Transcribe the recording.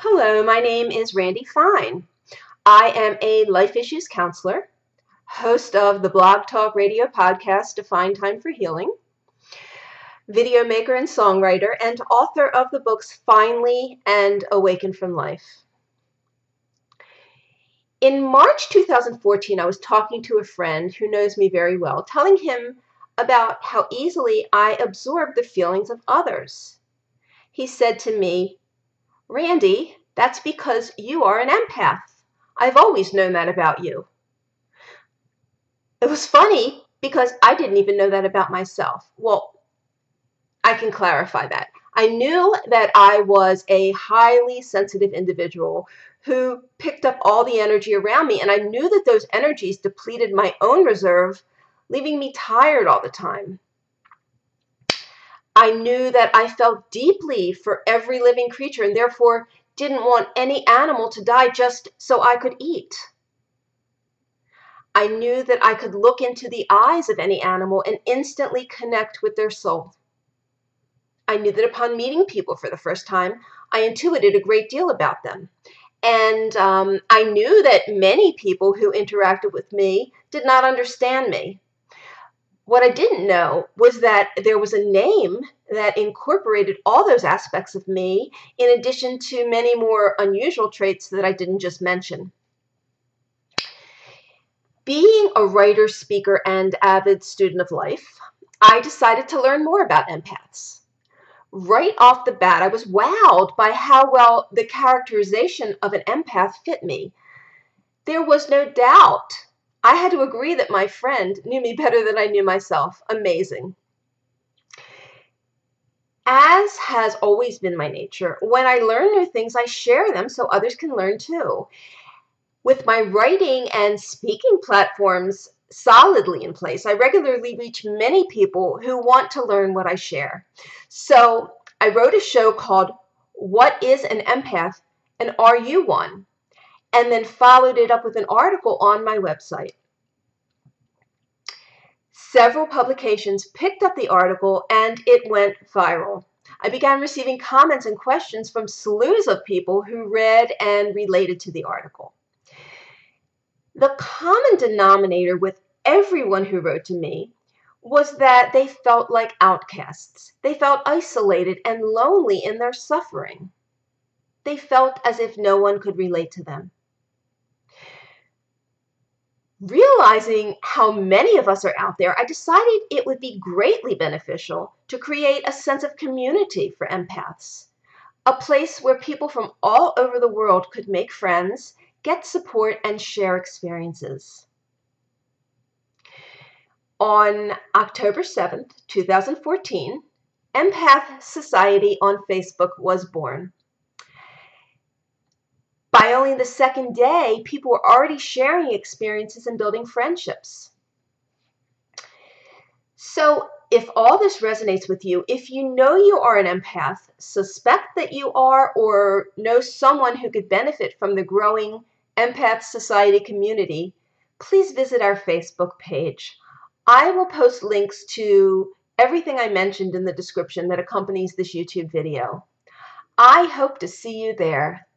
Hello, my name is Randi Fine. I am a life issues counselor, host of the Blog Talk Radio podcast A Fine Time for Healing, video maker and songwriter, and author of the books Finally and Awaken from Life. In March 2014, I was talking to a friend who knows me very well, telling him about how easily I absorb the feelings of others. He said to me, Randi, that's because you are an empath. I've always known that about you. It was funny because I didn't even know that about myself. Well, I can clarify that. I knew that I was a highly sensitive individual who picked up all the energy around me, and I knew that those energies depleted my own reserve, leaving me tired all the time. I knew that I felt deeply for every living creature and therefore didn't want any animal to die just so I could eat. I knew that I could look into the eyes of any animal and instantly connect with their soul. I knew that upon meeting people for the first time, I intuited a great deal about them. And um, I knew that many people who interacted with me did not understand me. What I didn't know was that there was a name that incorporated all those aspects of me, in addition to many more unusual traits that I didn't just mention. Being a writer, speaker, and avid student of life, I decided to learn more about empaths. Right off the bat, I was wowed by how well the characterization of an empath fit me. There was no doubt I had to agree that my friend knew me better than I knew myself. Amazing. As has always been my nature, when I learn new things, I share them so others can learn too. With my writing and speaking platforms solidly in place, I regularly reach many people who want to learn what I share. So I wrote a show called What is an Empath and Are You One? And then followed it up with an article on my website. Several publications picked up the article and it went viral. I began receiving comments and questions from slews of people who read and related to the article. The common denominator with everyone who wrote to me was that they felt like outcasts. They felt isolated and lonely in their suffering. They felt as if no one could relate to them. Realizing how many of us are out there, I decided it would be greatly beneficial to create a sense of community for empaths, a place where people from all over the world could make friends, get support, and share experiences. On October 7th, 2014, Empath Society on Facebook was born by only the second day, people were already sharing experiences and building friendships. So, if all this resonates with you, if you know you are an empath, suspect that you are, or know someone who could benefit from the growing Empath Society community, please visit our Facebook page. I will post links to everything I mentioned in the description that accompanies this YouTube video. I hope to see you there.